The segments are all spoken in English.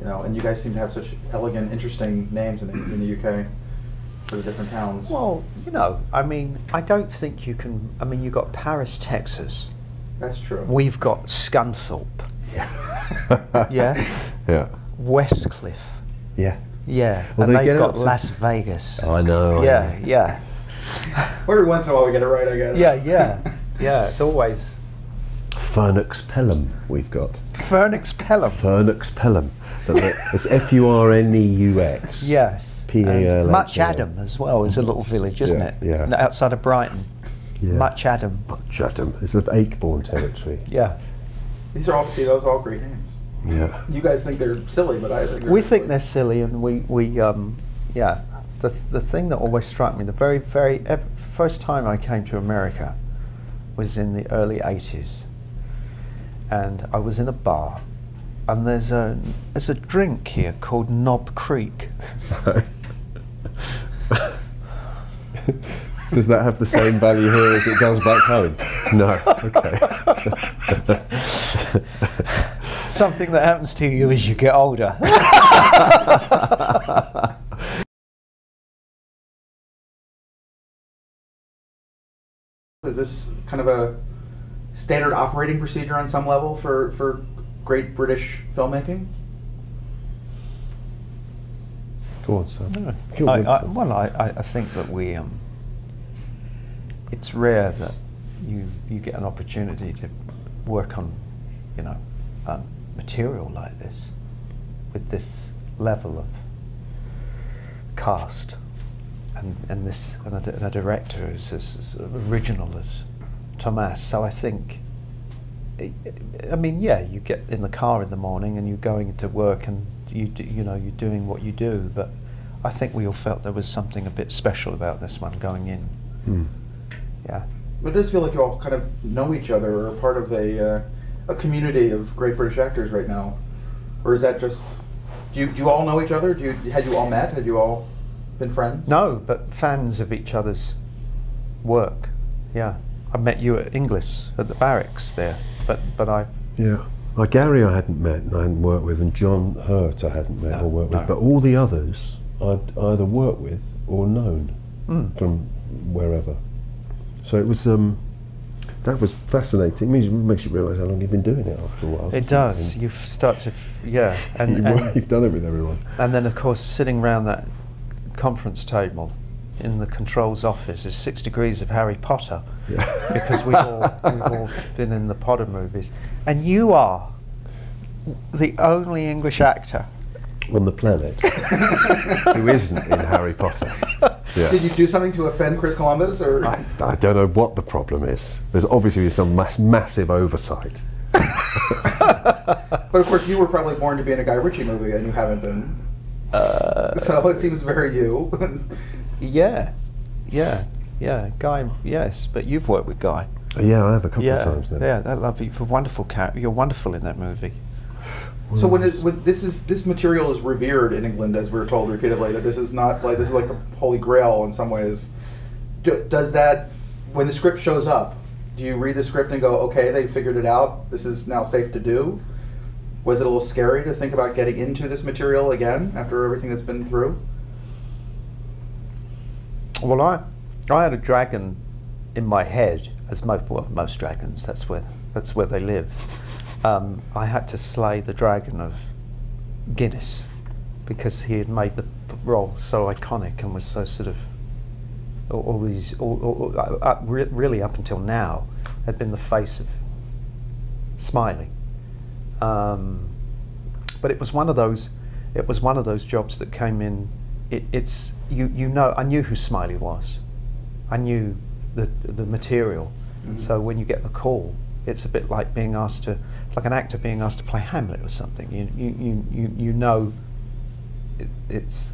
You know, and you guys seem to have such elegant, interesting names in, in the UK for the different towns. Well, you know, I mean, I don't think you can. I mean, you've got Paris, Texas. That's true. We've got Scunthorpe. yeah. Yeah. Yeah. Westcliff. Yeah. Yeah. Well, and they they've got Las Vegas. I know. I yeah, know. yeah. Every once in a while we get it right, I guess. Yeah, yeah. yeah, it's always Furneux Pelham we've got. Furneux Pelham. Furneux Pelham. But It's F U R N E U X. Yes. P-A-L-H-A-M. And Much Hadham as well is a little village, isn't Yeah, it? yeah. Outside of Brighton. Yeah. Much Hadham. Chatham. It's of Akeborn territory. Yeah. These are all, see, those are all great names. Yeah. You guys think they're silly, but I think they're We think they're silly, and we, we um, yeah. The, the thing that always struck me, the very, very ev- first time I came to America was in the early 80s. And I was in a bar, and there's a, there's a drink here called Knob Creek. Does that have the same value here as it does back home? No. Okay. Something that happens to you as you get older. Is this kind of a standard operating procedure on some level for, for great British filmmaking? Go on, son. No. I. I, well, I, I I think that we. Um, it's rare that you you get an opportunity to work on, you know, um, material like this, with this level of cast, and and this and a, and a director who's as, as original as Thomas. So I think. I I mean, yeah, you get in the car in the morning and you're going to work and you do, you know you're doing what you do. But I think we all felt there was something a bit special about this one going in. Hmm. Yeah. But it does feel like you all kind of know each other or are part of a, uh, a community of great British actors right now. Or is that just, do you, do you all know each other? Do you, had you all met? Had you all been friends? No, but fans of each other's work. Yeah. I met you at Inglis at the barracks there, but but I Yeah. Like Gary, I hadn't met and I hadn't worked with, and John Hurt, I hadn't met No, or worked no. with, but all the others I'd either worked with or known Mm. from wherever. So it was. Um, that was fascinating. It makes you realise how long you've been doing it after a while. it does. You start to f- yeah, and you've, and, you've done it with everyone. and then of course sitting around that conference table in the controls office is six degrees of Harry Potter. Yeah. because we've all, we've all been in the Potter movies. And you are the only English actor. on the planet who isn't in Harry Potter. Yeah. Did you do something to offend Chris Columbus? Or I, I don't know what the problem is. There's obviously some mass, massive oversight. But of course, you were probably born to be in a Guy Ritchie movie, and you haven't been. Uh, So it seems very you. Yeah, yeah, yeah. Guy, yes, but you've worked with Guy. Yeah, I have a couple yeah, of times now. yeah. That lovely, for wonderful character. You're wonderful in that movie. so when, it, when this is this material is revered in England, as we're told repeatedly, that this is not like this is like the holy grail in some ways. Do, does that when the script shows up? Do you read the script and go, okay, they figured it out. This is now safe to do. Was it a little scary to think about getting into this material again after everything that's been through? Well, I, I had a dragon in my head, as most well, most dragons. That's where that's where they live. Um, I had to slay the dragon of Guinness because he had made the role so iconic and was so sort of all, all these, all, all, uh, uh, re- really up until now, had been the face of Smiley. Um, but it was one of those, it was one of those jobs that came in. It, it's you, you know. I knew who Smiley was. I knew the the material. Mhm. So when you get the call, it's a bit like being asked to, it's like an actor being asked to play Hamlet or something. You you you you, you know. It, it's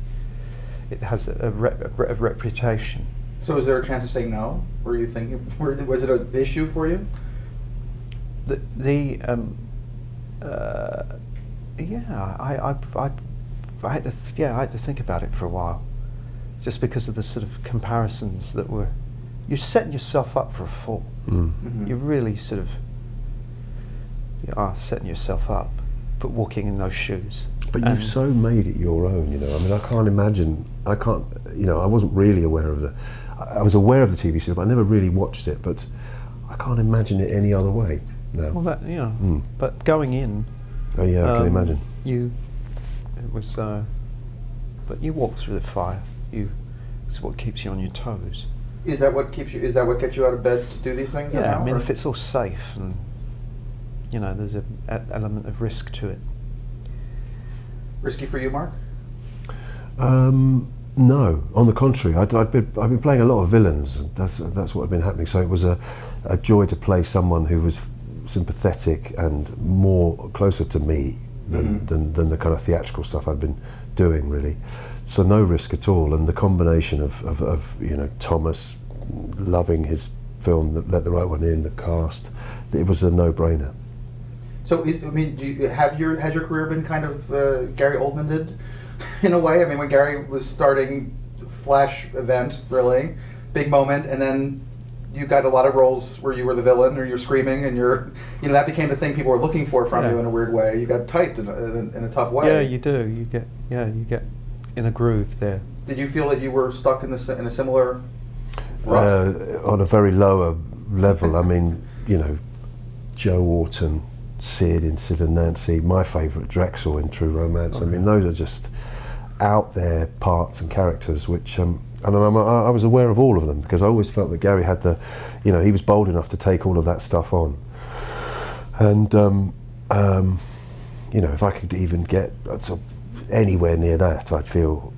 it has a, rep, a re- a reputation. So is there a chance of saying no? Were you thinking? Were, was it an issue for you? The the um, uh, yeah, I, I I I had to yeah I had to think about it for a while, just because of the sort of comparisons that were. You're setting yourself up for a fall. Mm. Mhm. You're really sort of you are setting yourself up, but walking in those shoes. But And- you've so made it your own, you know. I mean, I can't imagine. I can't. You know, I wasn't really aware of the. I I was aware of the TV series, but I never really watched it. But I can't imagine it any other way. No. Well, that you know, Mm. but going in, oh yeah, I can um, imagine. You, it was, uh, but you walk through the fire. You, it's what keeps you on your toes. Is that what keeps you? Is that what gets you out of bed to do these things? Yeah, now, I mean, or- if it's all safe and you know, there's a, a element of risk to it. risky for you, Mark. Um, no, on the contrary, I'd, I'd been, I've been playing a lot of villains. That's that's what had been happening. So it was a, a joy to play someone who was sympathetic and more closer to me than, Mhm. than, than the kind of theatrical stuff I'd been doing. Really, so no risk at all. And the combination of, of, of you know Thomas loving his film, that Let the Right One In, the cast, it was a no-brainer. So, is, I mean, do you, have your has your career been kind of uh, Gary Oldman did, in a way? I mean, when Gary was starting, Flash event, really big moment, and then you got a lot of roles where you were the villain or you're screaming, and you're, you know, that became the thing people were looking for from Yeah. you in a weird way. You got typed in a, in a, in a tough way. Yeah, you do. You get, yeah, you get in a groove there. Did you feel that you were stuck in this in a similar? rut? uh, on a very lower level. I mean, you know, Joe Orton, Sid in Sid and Nancy, my favourite Drexel in True Romance. I mean, those are just out there parts and characters which. Um, and I I was aware of all of them because I always felt that Gary had the, you know, he was bold enough to take all of that stuff on. And, um, um, you know, if I could even get anywhere near that, I'd feel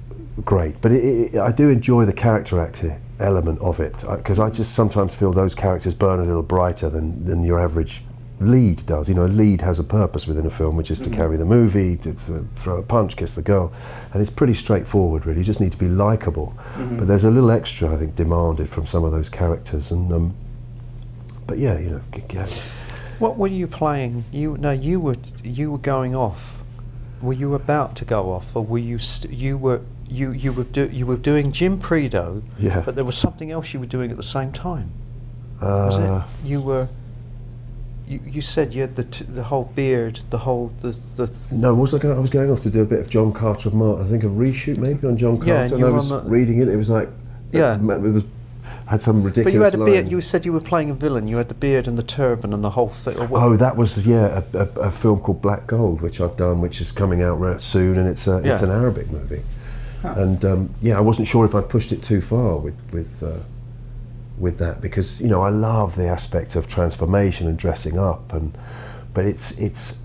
great. But it, it, I do enjoy the character actor element of it because I just sometimes feel those characters burn a little brighter than, than your average lead does. You know, a lead has a purpose within a film, which is to carry the movie, to, to throw a punch, kiss the girl, and it's pretty straightforward. Really, you just need to be likable. But there's a little extra, I think, demanded from some of those characters. And um, but yeah, you know, g- What were you playing? You no, you were you were going off. Were you about to go off, or were you st- you were you you were do- you were doing Jim Prideaux, Yeah. but there was something else you were doing at the same time. Was uh, it? You were. You, you said you had the t- the whole beard, the whole the the. th- No, was I going? I was going off to do a bit of John Carter of Mars. I think a reshoot maybe on John Carter. Yeah, and and I was reading it. It was like Yeah. it, it was had some ridiculous. But you had a beard. You said you were playing a villain. You had the beard and the turban and the whole thing. Oh, that was yeah, a, a, a film called Black Gold, which I've done, which is coming out re- soon, and it's a, it's Yeah. an Arabic movie. Huh. And um, yeah, I wasn't sure if I pushed it too far with with uh, with that because you know I love the aspect of transformation and dressing up, and but it's it's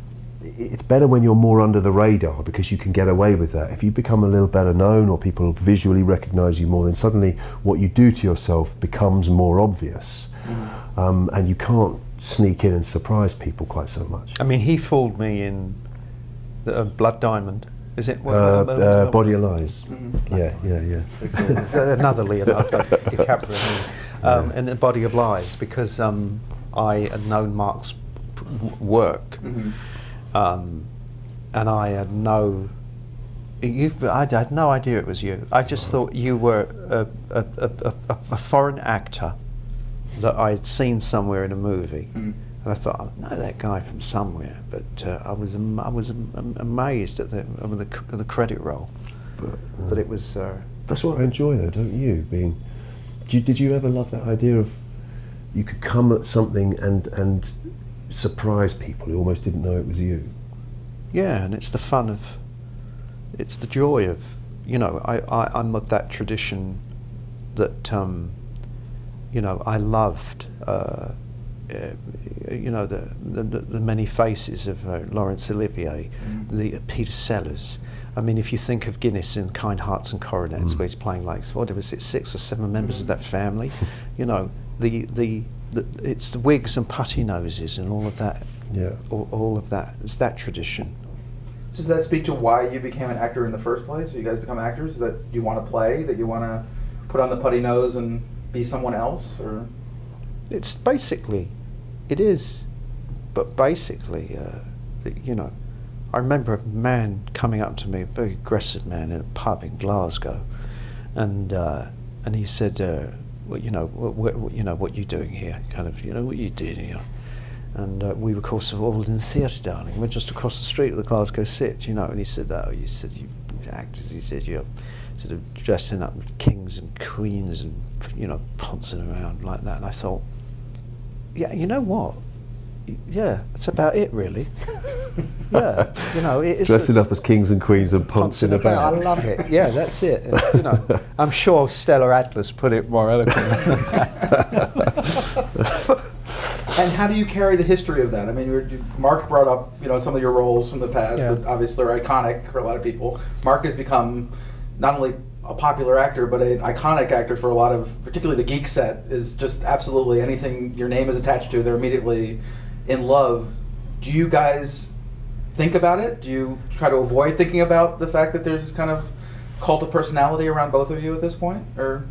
it's better when you're more under the radar because you can get away with that. If you become a little better known or people visually recognise you more, then suddenly what you do to yourself becomes more obvious, um, and you can't sneak in and surprise people quite so much. I mean, he fooled me in the uh, Blood Diamond. Is it? Uh, uh, Body of Lies. Mhm. Yeah, yeah, yeah. Another Leonardo DiCaprio. Um. And the Body of Lies, because um, I had known Mark's work, Mhm. um, and I had no. You've, I had no idea it was you. I just thought you were a, a, a, a, foreign actor that I had seen somewhere in a movie. Mhm. And I thought, I know that guy from somewhere, but uh, I was I was am- am- amazed at the at the, the credit roll But, that it was. Uh, That's what I enjoy, though, don't you? Being, you, did you ever love that idea of you could come at something and and surprise people who almost didn't know it was you? yeah, and it's the fun of, it's the joy of, you know, I, I I'm of that tradition that, um, you know, I loved. Uh, you know the, the the many faces of uh, Laurence Olivier, Mm. the uh, Peter Sellers. I mean, if you think of Guinness in Kind Hearts and Coronets, Mm. where he's playing like what was it, six or seven members of that family, you know, the, the the it's the wigs and putty noses and all of that, Yeah. all, all of that. It's that tradition. Does that speak to why you became an actor in the first place? You guys become actors Is that you want to play, that you want to put on the putty nose and be someone else, or It's basically, it is, but basically, uh, you know, I remember a man coming up to me, a very aggressive man in a pub in Glasgow, and uh, and he said, uh, well, you know, what, what, you know, what you doing here? Kind of, you know, what you doing here? And uh, we were, of course, all in the theatre, darling. We're just across the street at the Glasgow Sit, you know. And he said, "Oh, you said you actors." He said, "You're sort of dressing up with kings and queens and you know pouncing around like that." And I thought, "Yeah, you know what? Yeah, that's about it, really. yeah, you know, it is the- Dressing up as kings and queens and pouncing about. I love it. Yeah, that's it. You know, I'm sure Stella Adler's put it more eloquently. And how do you carry the history of that? I mean, you were- you- Mark brought up, you know, some of your roles from the past Yeah. that obviously are iconic for a lot of people. Mark has become not only a popular actor, but an iconic actor for a lot of, particularly the geek set, is just absolutely anything your name is attached to, they're immediately in love. Do you guys think about it? Do you try to avoid thinking about the fact that there's this kind of cult of personality around both of you at this point? Or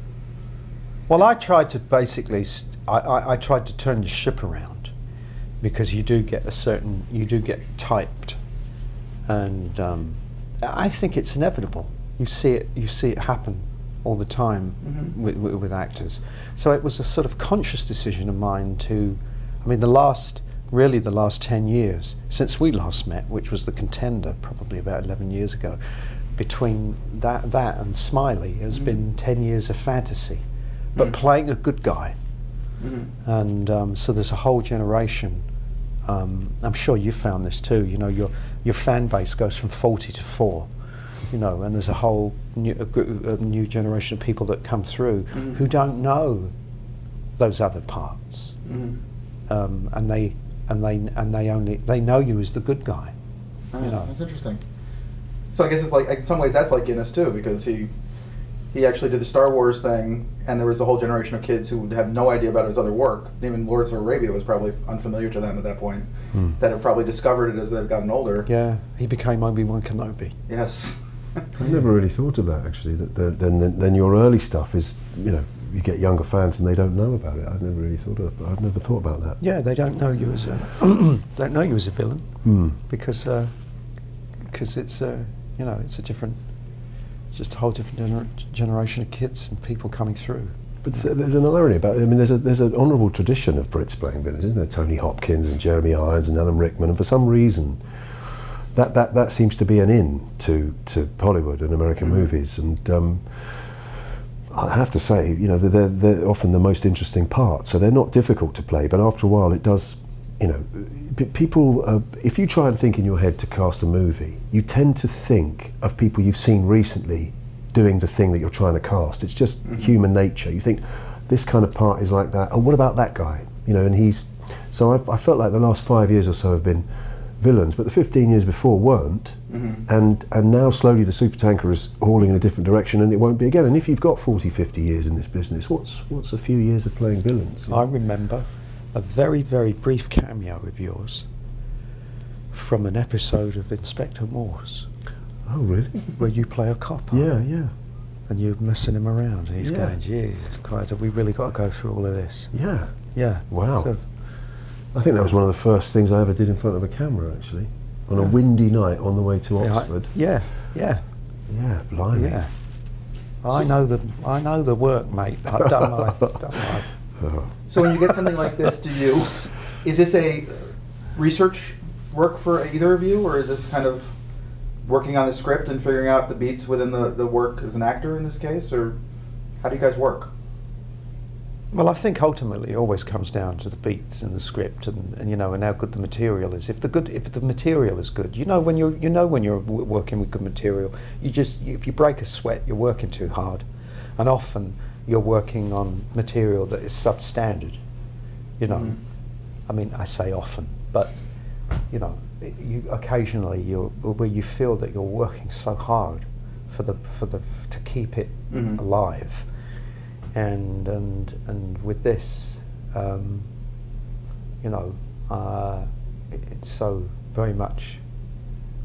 well, I tried to basically, I, I, I tried to turn the ship around because you do get a certain, you do get typed, and um, I think it's inevitable. You see it, you see it happen all the time Mhm. with, with, with actors. So it was a sort of conscious decision of mine to, I mean, the last, really the last 10 years, since we last met, which was the contender probably about 11 years ago, between that, that and Smiley has Mhm. been 10 years of fantasy, but Mm. playing a good guy. Mhm. And um, so there's a whole generation. Um, I'm sure you found this too. You know, your your fan base goes from 40 to four. You know, and there's a whole new, a, a new generation of people that come through Mhm. who don't know those other parts, Mhm. um, and they and they and they only they know you as the good guy. Oh, You know. That's interesting. So I guess it's like in some ways that's like Guinness too because he he actually did the Star Wars thing and there was a whole generation of kids who would have no idea about his other work. Even Lawrence of Arabia was probably unfamiliar to them at that point. Hmm. That have probably discovered it as they've gotten older. Yeah, he became Obi Wan Kenobi. Yes. I've never really thought of that actually. That the, then, then then your early stuff is you know you get younger fans and they don't know about it. I've never really thought of. I've never thought about that. Yeah, they don't know you as a don't know you as a villain. Hmm. because because it's a you know it's a different just a whole different gener- generation of kids and people coming through. But there's, there's an irony about it. I mean, there's a there's an honourable tradition of Brits playing villains, isn't there? Tony Hopkins and Jeremy Irons and Alan Rickman, and for some reason, that that, that seems to be an in to to Hollywood and American Mhm. movies. And um, I have to say, you know, they're, they're often the most interesting part. So they're not difficult to play, but after a while, it does. You know, people. Uh, if you try and think in your head to cast a movie, you tend to think of people you've seen recently doing the thing that you're trying to cast. It's just Mhm. human nature. You think this kind of part is like that. Oh, what about that guy? You know, and he's. So I, I felt like the last five years or so have been villains, but the 15 years before weren't. Mhm. And and now slowly the supertanker is hauling in a different direction, and it won't be again. And if you've got 40, 50 years in this business, what's what's a few years of playing villains? I remember a very very brief cameo of yours from an episode of Inspector Morse oh, really? where you play a cop. Yeah, yeah, And you're messing him around, and he's Yeah. going, "Jesus Christ, have we really got to go through all of this?" yeah. Yeah. Wow. So, I think that was one of the first things I ever did in front of a camera, actually, on a windy night on the way to yeah, I- Oxford. yeah, yeah, Yeah, blimey. yeah. I know the I know the work, mate. I've done my, done my Oh. So when you get something like this, do you? Is this a research work for either of you, or is this kind of working on the script and figuring out the beats within the, the work as an actor in this case, or how do you guys work? Well, I think ultimately it always comes down to the beats and the script, and, and you know, and how good the material is. If the good, if the material is good, you know, when you're, you know, when you're w- working with good material, you just, if you break a sweat, you're working too hard, and often you're working on material that is substandard. You know, Mhm. I mean, I say often, but you know, you occasionally you're where you feel that you're working so hard for the for the to keep it Mhm. alive and and and with this, um, you know, uh, it, it's so very much.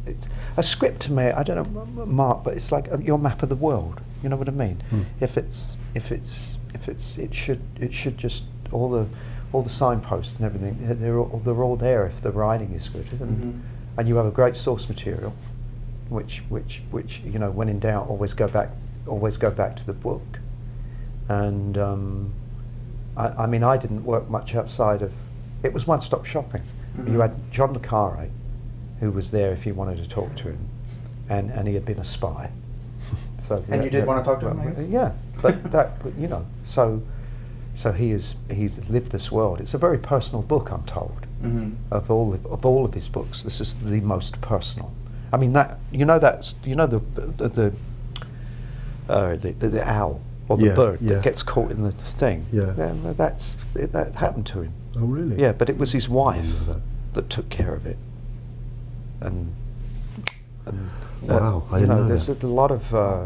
It's a script to me. I don't know, Mark, but it's like uh, your map of the world. You know what I mean? Hmm. If it's if it's if it's it should it should just all the all the signposts and everything they're, they're all they're all there if the writing is good and Mhm. and you have a great source material, which which which you know when in doubt always go back always go back to the book and um, I, I mean, I didn't work much outside of it was one-stop shopping. Mhm. You had John le Carre, who was there if you wanted to talk to him, and, and he had been a spy. So And you did wanna talk to him, I well. Yeah, but that you know so so he is he's lived this world. It's a very personal book, I'm told. hmm Of all of, of all of his books, this is the most personal. I mean that you know that's you know the the the, uh, the, the, the owl or the Yeah, bird yeah. that gets caught in the thing. Yeah. well, that's it, that happened to him. Oh, really? Yeah, but it was his wife that. that took care of it. And, and Wow, I you know, know there's that. a lot of, uh,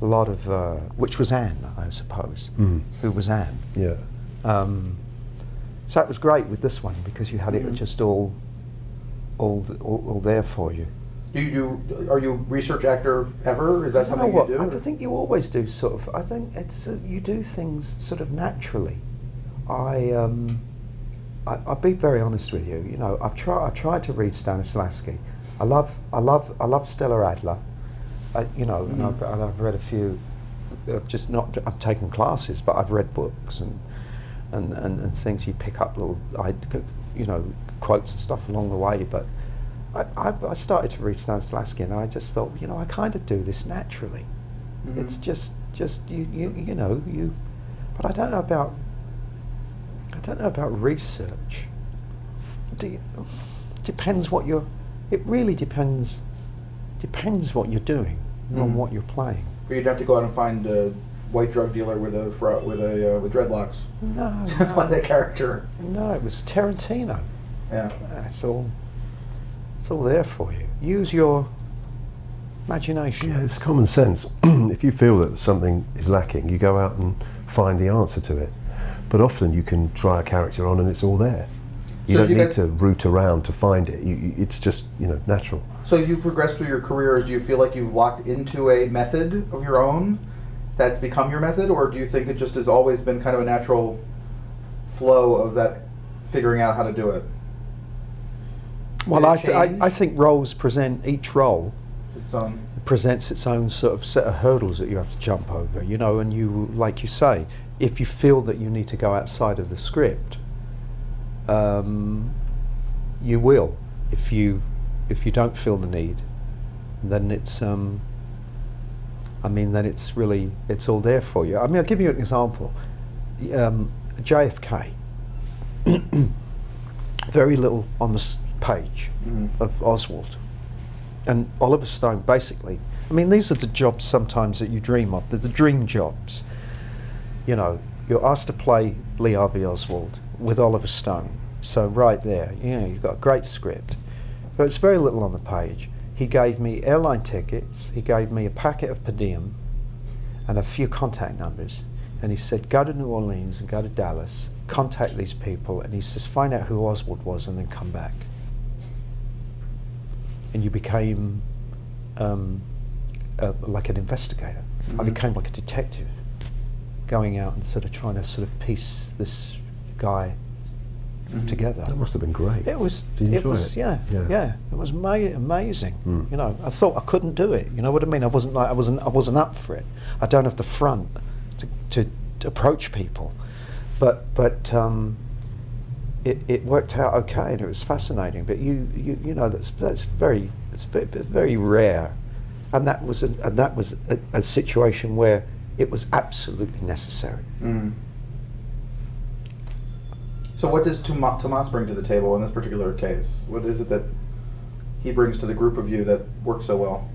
a lot of, uh, which was Anne, I suppose. Mm. Who was Anne? Yeah. Um, so it was great with this one because you had Mhm. it just all, all, all, all there for you. Do you do? Are you research actor ever? Is that something what, you do? I think you always do sort of. I think it's uh, you do things sort of naturally. I um, I, I'll be very honest with you. You know, I've tried. I've tried to read Stanislavski. I love. I love. I love Stella Adler. I, you know, and, Mhm. I've, and I've read a few. I've just not. I've taken classes, but I've read books and and, and, and things. You pick up little, I, you know, quotes and stuff along the way. But I, I, I started to read Stanislavski, and I just thought, you know, I kind of do this naturally. Mhm. It's just, just you, you, you know, you. But I don't know about. I don't know about research. Do you, depends what you're. It really depends. Depends what you're doing, on Mhm. what you're playing. Or you'd have to go out and find a white drug dealer with a fro- with a uh, with dreadlocks No, to play no, that character. no, it was Tarantino. Yeah. That's all. It's all there for you. Use your imagination. Yeah, it's common sense. if you feel that something is lacking, you go out and find the answer to it. But often you can try a character on and it's all there. You So don't you need to root around to find it. You, you, it's just you know natural. So you've progressed through your careers. Do you feel like you've locked into a method of your own that's become your method, or do you think it just has always been kind of a natural flow of that figuring out how to do it? Well, I, th- I. I think roles present each role It's, presents its own sort of set of hurdles that you have to jump over, you know, and you, like you say, if you feel that you need to go outside of the script, um, you will. If you, if you don't feel the need, then it's, um, I mean, then it's really, it's all there for you. I mean, I'll give you an example. Um, JFK, very little on the page mhm. of Oswald. And Oliver Stone, basically, I mean, these are the jobs sometimes that you dream of. They're the dream jobs. You know, you're asked to play Lee Harvey Oswald with Oliver Stone. So right there, you know, you've got a great script. But it's very little on the page. He gave me airline tickets, he gave me a packet of per diem and a few contact numbers. And he said, go to New Orleans and go to Dallas, contact these people, and he says, find out who Oswald was and then come back and you became um, uh, like an investigator. I Mhm. became like a detective, going out and sort of trying to sort of piece this guy Mhm. together. That must have been great. It was, Did you it enjoy was, it? yeah, Yeah. yeah, it was ma- amazing. Mm. You know, I thought I couldn't do it. You know what I mean? I wasn't like I wasn't I wasn't up for it. I don't have the front to, to, to approach people, but but um, it, it worked out okay and it was fascinating. But you you, you know that's that's very it's very, very rare, and that was a, and that was a, a situation where it was absolutely necessary. Mm. So what does Toma- Tomas bring to the table in this particular case? What is it that he brings to the group of you that works so well?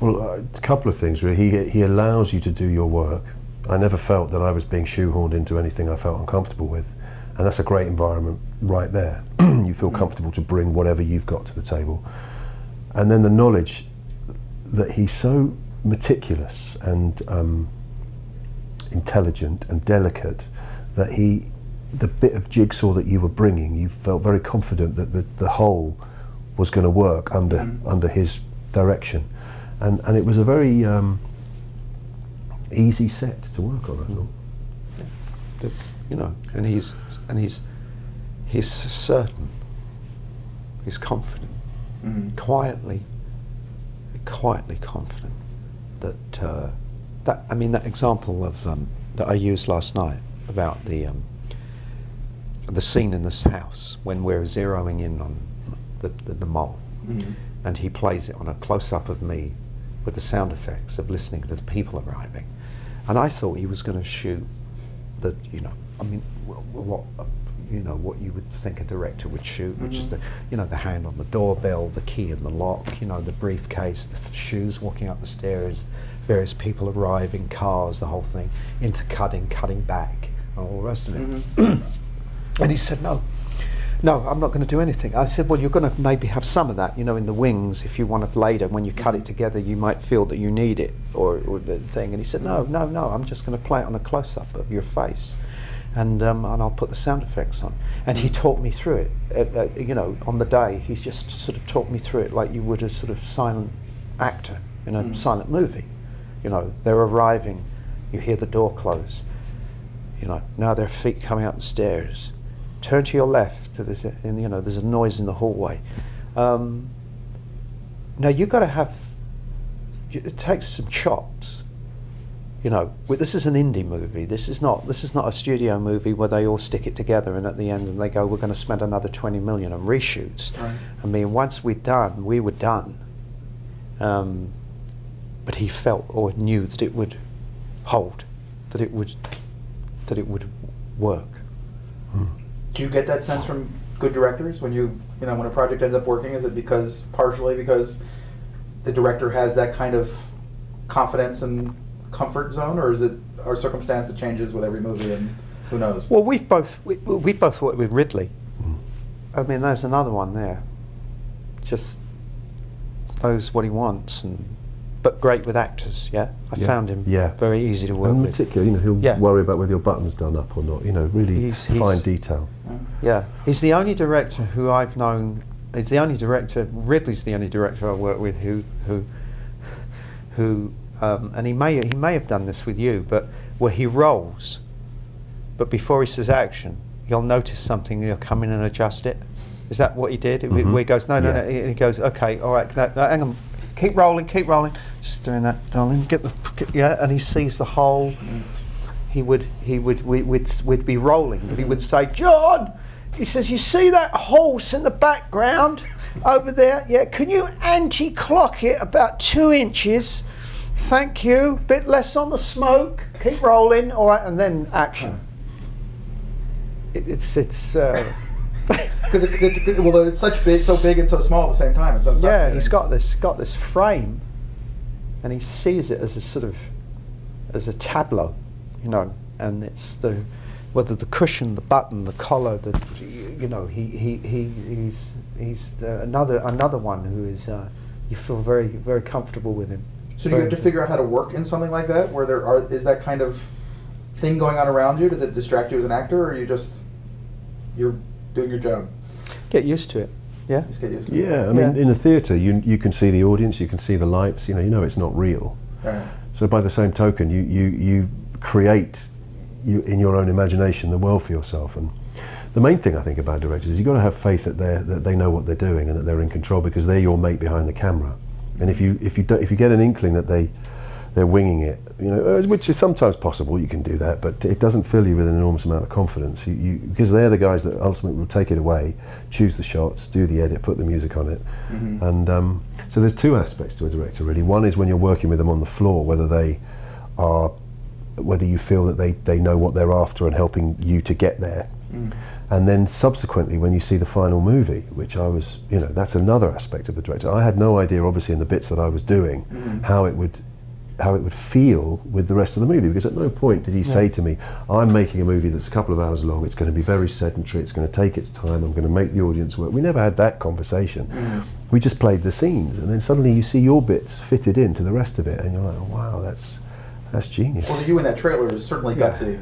Well, uh, a couple of things really. He he allows you to do your work. I never felt that I was being shoehorned into anything I felt uncomfortable with, and that's a great environment right there. you feel comfortable to bring whatever you've got to the table, and then the knowledge that he's so meticulous and um, intelligent and delicate that he the bit of jigsaw that you were bringing you felt very confident that the, the whole was going to work under Mhm. under his direction and and it was a very um, easy set to work on I thought. That's you know, and he's and he's he's certain. He's confident, Mm. quietly, quietly confident that uh, that I mean that example of um, that I used last night about the um, the scene in this house when we're zeroing in on the, the, the mole, Mhm. and he plays it on a close up of me with the sound effects of listening to the people arriving. And I thought he was going to shoot the, you know, I mean, what, uh, you know, what you would think a director would shoot, which is Mhm. the, you know, the hand on the doorbell, the key in the lock, you know, the briefcase, the f- shoes walking up the stairs, various people arriving, cars, the whole thing, intercutting, cutting cutting back, and all the rest of it. Mhm. And he said, no, no, I'm not going to do anything. I said, well, you're going to maybe have some of that, you know, in the wings. If you want to later, when you cut it together, you might feel that you need it or, or the thing. And he said, no, no, no, I'm just going to play it on a close up of your face. And, um, and I'll put the sound effects on. And he talked me through it. Uh, uh, you know, on the day, he's just sort of talked me through it like you would a sort of silent actor in a Mm. silent movie. You know, they're arriving, you hear the door close, you know, now their feet coming up the stairs. Turn to your left. To this, and you know, there's a noise in the hallway. Um, now you've got to have. It takes some chops. You know, this is an indie movie. This is not. This is not a studio movie where they all stick it together and at the end and they go, "We're going to spend another 20 million on reshoots." Right. I mean, once we're done, we were done. Um, but he felt or knew that it would hold, that it would, that it would work. Do you get that sense from good directors when you, you know, when a project ends up working? Is it because partially because the director has that kind of confidence and comfort zone, or is it our circumstance that changes with every movie and who knows? Well, we've both we, we both worked with Ridley. Mm-hmm. I mean, there's another one there. Just knows what he wants, and but great with actors. Yeah, I Yeah. found him Yeah. very easy to work And with. particularly, you know, he'll Yeah. worry about whether your button's done up or not. You know, really He's- fine he's- detail. Yeah. Yeah, he's the only director who I've known. He's the only director. Ridley's the only director I work with who who who. Um, and he may he may have done this with you, but where he rolls, but before he says action, you'll notice something. you'll come in and adjust it. Is that what he did? Where- Mhm. Where he goes, no, no, Yeah. no. And he goes, okay, all right, no, no, hang on, keep rolling, keep rolling. Just doing that, darling. Get the get, yeah, and he sees the whole Mm. he would he would we, we'd, we'd be rolling but he would say john he says you see that horse in the background over there yeah can you anti-clock it about two inches thank you. Bit less on the smoke. Keep rolling. All right and then action. It, it's it's uh, Because it, it's it- well, it's such big, so big and so small at the same time. It sounds yeah he's got this got this frame and he sees it as a sort of as a tableau you know and it's the whether the cushion the button the collar the you know he he, he he's he's uh, another another one who is uh, you feel very very comfortable with him So do you have to figure out how to work in something like that, where there are is that kind of thing going on around you? Does it distract you as an actor, or you just you're doing your job? get used to it yeah Just get used to it. Yeah, I mean, Yeah. in the theatre, you you can see the audience, you can see the lights. You know, you know it's not real. Right. So by the same token, you you you create you in your own imagination the world for yourself. And the main thing I think about directors is you've got to have faith that they that they know what they're doing and that they're in control because they're your mate behind the camera. And if you if you don't, if you get an inkling that they they're winging it, you know, uh, which is sometimes possible, you can do that, but it doesn't fill you with an enormous amount of confidence. You, you because they're the guys that ultimately will take it away, choose the shots, do the edit, put the music on it, Mhm. and um, so there's two aspects to a director really. One is when you're working with them on the floor, whether they are, whether you feel that they, they know what they're after and helping you to get there. Mm. And then subsequently, when you see the final movie, which I was, you know, that's another aspect of the director. I had no idea, obviously, in the bits that I was doing, Mhm. how it would, how it would feel with the rest of the movie. Because at no point did he say to me, "I'm making a movie that's a couple of hours long. It's going to be very sedentary. It's going to take its time. I'm going to make the audience work." We never had that conversation. Mm. We just played the scenes, and then suddenly you see your bits fitted into the rest of it, and you're like, oh, "Wow, that's that's genius." Well, you in that trailer is certainly Yeah. gutsy.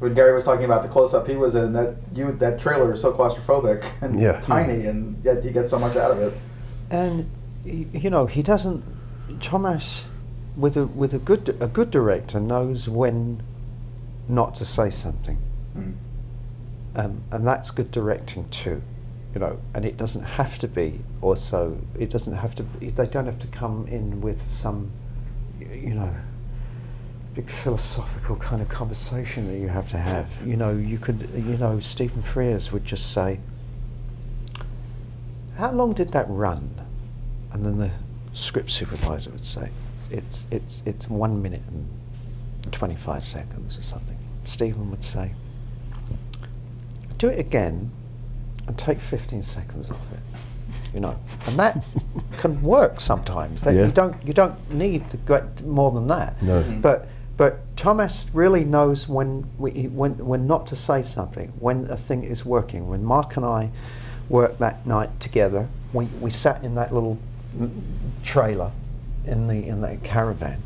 When Gary was talking about the close-up he was in, that you that trailer is so claustrophobic and Yeah. tiny, and yet you get so much out of it. and you know he doesn't Thomas with a with a good a good director knows when not to say something Mm. um, and that's good directing too you know and it doesn't have to be also it doesn't have to be, they don't have to come in with some you know big philosophical kind of conversation that you have to have. You know, you could, you know, Stephen Frears would just say, "How long did that run?" And then the script supervisor would say, "It's it's it's one minute and twenty-five seconds or something." Stephen would say, "Do it again, and take fifteen seconds off it." You know, and that can work sometimes. That Yeah. you don't you don't need to get more than that. No. Mhm. But but Thomas really knows when we when when not to say something, when a thing is working. When Mark and I worked that night together, we, we sat in that little trailer in the in that caravan,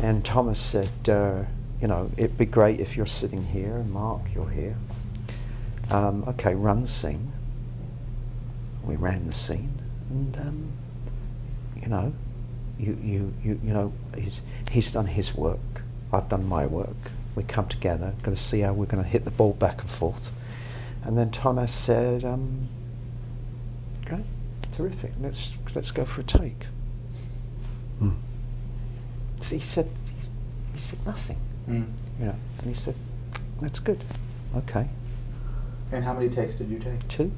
and Thomas said, uh, you know, it'd be great if you're sitting here, and Mark, you're here. Um, okay, run the scene. We ran the scene, and um, you know, you, you, you, you know, he's, he's done his work, I've done my work. We come together, going to see how we're going to hit the ball back and forth. And then Thomas said, um, "Great, terrific. Let's let's go for a take." Mm. So he said, he said nothing, Mm. you know, and he said, "That's good, okay, And how many takes did you take? Two.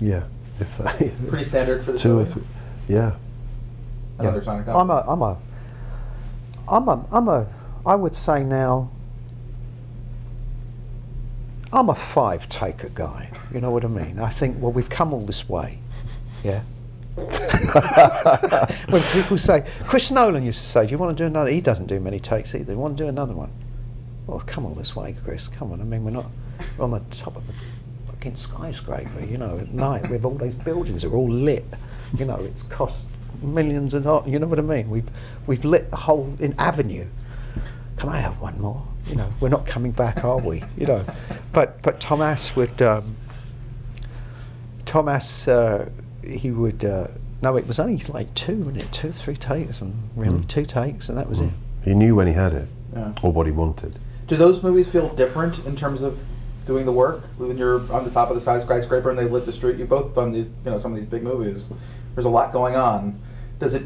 Yeah. If they, Pretty standard for the two or three. Yeah. Another Yeah. Sonic I'm a, I'm a, I'm a, I'm a, I would say now, I'm a five taker guy. You know what I mean? I think, well, we've come all this way. Yeah. when people say, Chris Nolan used to say, do you want to do another? He doesn't do many takes either. You want to do another one? Well, come all this way, Chris. Come on. I mean, we're not we're on the top of a fucking skyscraper, you know, at night We have all those buildings that are all lit. You know, it's cost millions and dollars. You know what I mean? We've we've lit the whole in avenue. Can I have one more? You know, we're not coming back, are we? You know, but but Thomas would. Um, Thomas, uh, he would. Uh, no, it was only like two, wasn't it? Two, three takes, and really Mm. two takes, and that was Mm. it. He knew when he had it, Yeah. or what he wanted. Do those movies feel different in terms of doing the work when you're on the top of the side skyscraper and they lit the street? You've both done the, you know some of these big movies. There's a lot going on. Does it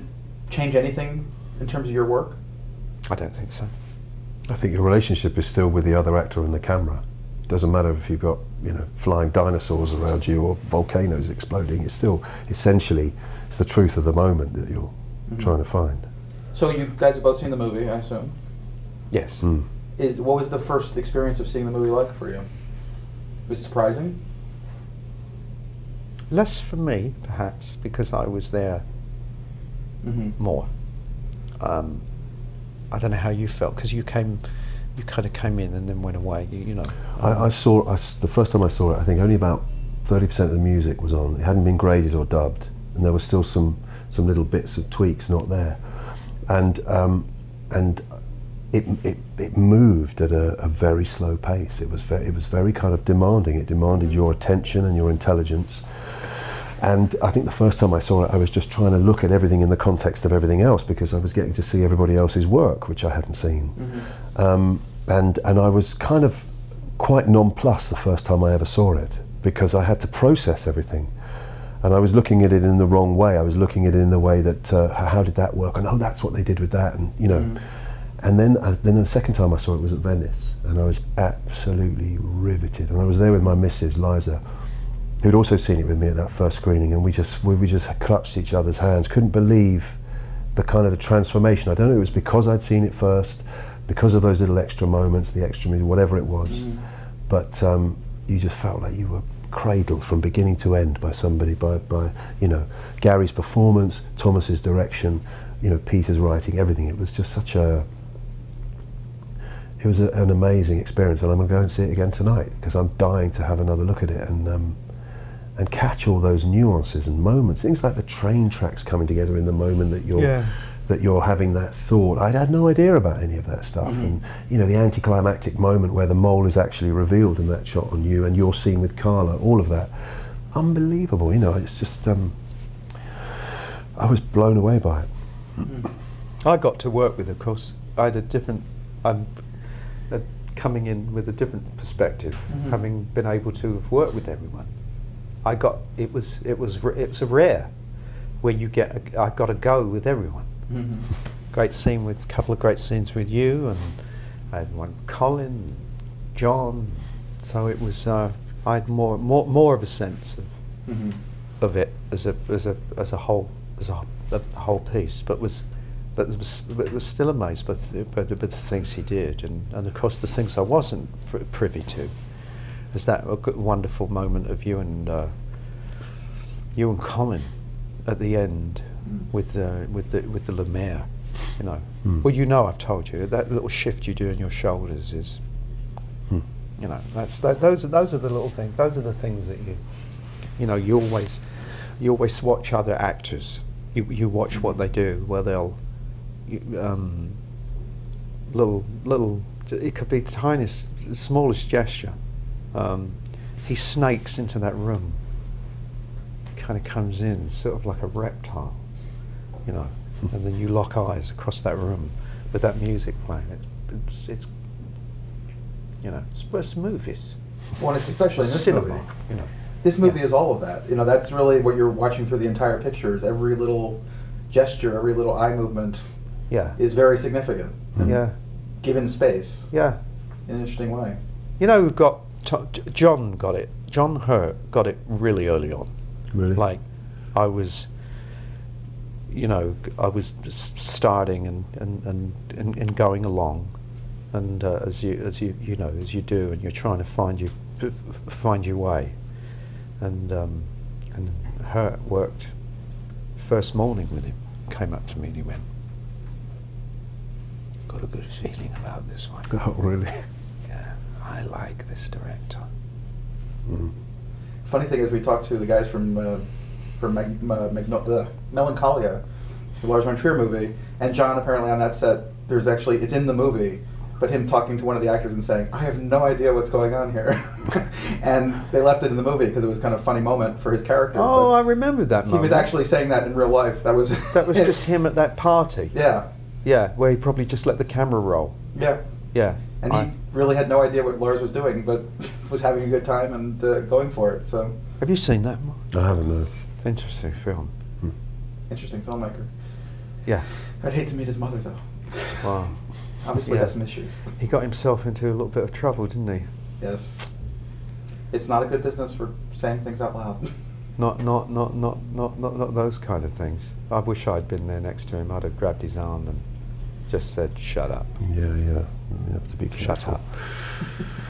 change anything in terms of your work? I don't think so. I think your relationship is still with the other actor and the camera. Doesn't matter if you've got you know flying dinosaurs around you or volcanoes exploding. It's still essentially it's the truth of the moment that you're Mhm. trying to find. So you guys have both seen the movie, I assume. Yes. Mm. Is what was the first experience of seeing the movie like for you? Was it surprising? Less for me, perhaps, because I was there Mm-hmm. more. Um, I don't know how you felt because you came, you kind of came in and then went away. You, you know. I, I saw I s the first time I saw it. I think only about thirty percent of the music was on. It hadn't been graded or dubbed, and there were still some some little bits of tweaks not there, and um, and it, it it moved at a, a very slow pace. It was very it was very kind of demanding. It demanded your attention and your intelligence. And I think the first time I saw it, I was just trying to look at everything in the context of everything else because I was getting to see everybody else's work, which I hadn't seen. Mm-hmm. Um, and and I was kind of quite nonplussed the first time I ever saw it because I had to process everything, and I was looking at it in the wrong way. I was looking at it in the way that uh, how did that work, and oh, that's what they did with that, and you know. Mhm. And then uh, then the second time I saw it was at Venice, and I was absolutely riveted. And I was there with my missus Liza, who'd also seen it with me at that first screening, and we just we, we just clutched each other's hands. Couldn't believe the kind of the transformation. I don't know. If it was because I'd seen it first, because of those little extra moments, the extra music, whatever it was. Mhm. But um, you just felt like you were cradled from beginning to end by somebody, by by you know Gary's performance, Thomas's direction, you know Peter's writing, everything. It was just such a it was a, an amazing experience, and I'm going to go and see it again tonight because I'm dying to have another look at it and um, and catch all those nuances and moments. Things like the train tracks coming together in the moment that you're Yeah. that you're having that thought. I'd had no idea about any of that stuff, Mhm. and you know the anticlimactic moment where the mole is actually revealed in that shot on you, and you're seen with Karla. All of that, unbelievable. You know, it's just um, I was blown away by it. Mm-hmm. I got to work with, of course. I had a different, um, uh, coming in with a different perspective, Mhm. having been able to have worked with everyone. I got it was it was it's a rare where you get a, I got to go with everyone. Mm-hmm. great scene with a couple of great scenes with you, and I had one with Colin, John. So it was. Uh, I had more more more of a sense of Mhm. of it as a as a as a whole as a, a whole piece, but was but was but was still amazed by the, by, the, by the things he did, and, and of course the things I wasn't pri- privy to. Is that a good, wonderful moment of you and uh, you and Colin at the end Mm. with the with the with the Lumiere, you know. Mm. Well, you know, I've told you that little shift you do in your shoulders is Hmm. you know that's that, those are those are the little things those are the things that you you know you always you always watch other actors you you watch what they do where they'll you, um, little little it could be tiniest smallest gesture um, he snakes into that room kind of comes in sort of like a reptile you know and then you lock eyes across that room with that music playing it, it's, it's you know it's, it's movies Well, it's especially in this cinema movie. you know This movie Yeah. is all of that. You know, that's really what you're watching through the entire picture. Is every little gesture, every little eye movement yeah is very significant. and yeah Given space yeah in an interesting way. You know, we've got T- J- John got it. John Hurt got it really early on. Really? Like, I was, you know, I was starting and and, and, and, and going along, and uh, as you as you you know as you do, and you're trying to find you find your way, and um, and Hurt worked first morning with him. Came up to me and he went, "Got a good feeling about this one." Oh, really? Like this director. Mm. Funny thing is, we talked to the guys from uh, from Mag- Ma- Magno- the Melancholia, the Lars von Trier movie, and John apparently on that set. There's actually it's in the movie, but him talking to one of the actors and saying, "I have no idea what's going on here," and they left it in the movie because it was kind of a funny moment for his character. Oh, I remember that He was actually saying that in real life. That was That was just him at that party. Yeah, Yeah, where he probably just let the camera roll. yeah. Yeah. And I- he really had no idea what Lars was doing, but was having a good time and uh, going for it. So have you seen that? Mark? I haven't no. Interesting film. Hmm. interesting filmmaker. Yeah. I'd hate to meet his mother though. Wow. Obviously, Yeah. has some issues. He got himself into a little bit of trouble, didn't he? Yes. It's not a good business for saying things out loud. Not, not, not, not, not, not, not those kind of things. I wish I'd been there next to him. I'd have grabbed his arm and just said, "Shut up." Yeah, yeah. You have to be Shut up.